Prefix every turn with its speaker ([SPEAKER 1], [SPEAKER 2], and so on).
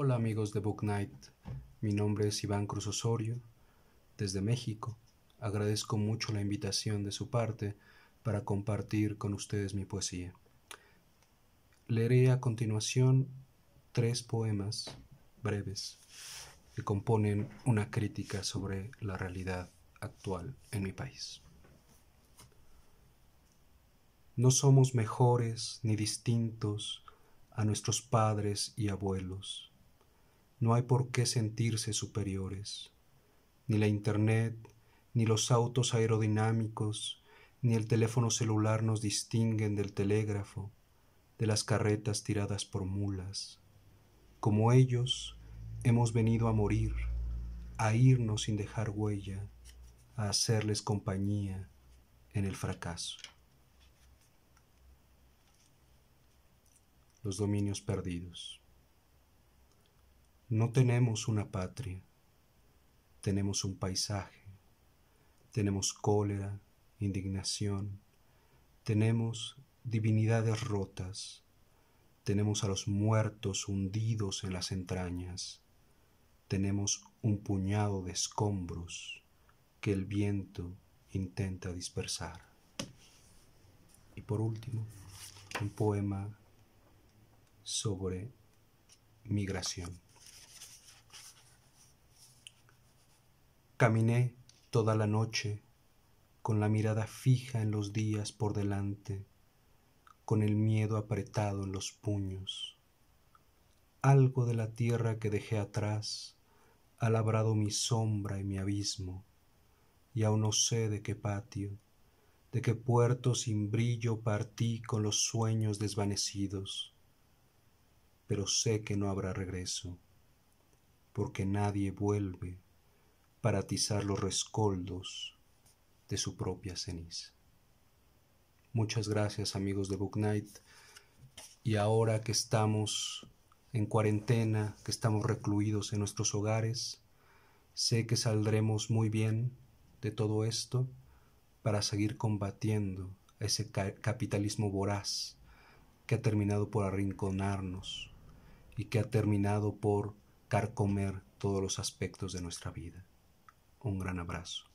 [SPEAKER 1] Hola amigos de Book Night, mi nombre es Iván Cruz Osorio, desde México. Agradezco mucho la invitación de su parte para compartir con ustedes mi poesía. Leeré a continuación tres poemas breves que componen una crítica sobre la realidad actual en mi país. No somos mejores ni distintos a nuestros padres y abuelos no hay por qué sentirse superiores. Ni la Internet, ni los autos aerodinámicos, ni el teléfono celular nos distinguen del telégrafo, de las carretas tiradas por mulas. Como ellos, hemos venido a morir, a irnos sin dejar huella, a hacerles compañía en el fracaso. Los dominios perdidos. No tenemos una patria, tenemos un paisaje, tenemos cólera, indignación, tenemos divinidades rotas, tenemos a los muertos hundidos en las entrañas, tenemos un puñado de escombros que el viento intenta dispersar. Y por último, un poema sobre migración. Caminé toda la noche con la mirada fija en los días por delante, con el miedo apretado en los puños. Algo de la tierra que dejé atrás ha labrado mi sombra y mi abismo, y aún no sé de qué patio, de qué puerto sin brillo partí con los sueños desvanecidos, pero sé que no habrá regreso, porque nadie vuelve para atizar los rescoldos de su propia ceniza. Muchas gracias amigos de Book Night. Y ahora que estamos en cuarentena, que estamos recluidos en nuestros hogares, sé que saldremos muy bien de todo esto para seguir combatiendo ese capitalismo voraz que ha terminado por arrinconarnos y que ha terminado por carcomer todos los aspectos de nuestra vida. Un gran abrazo.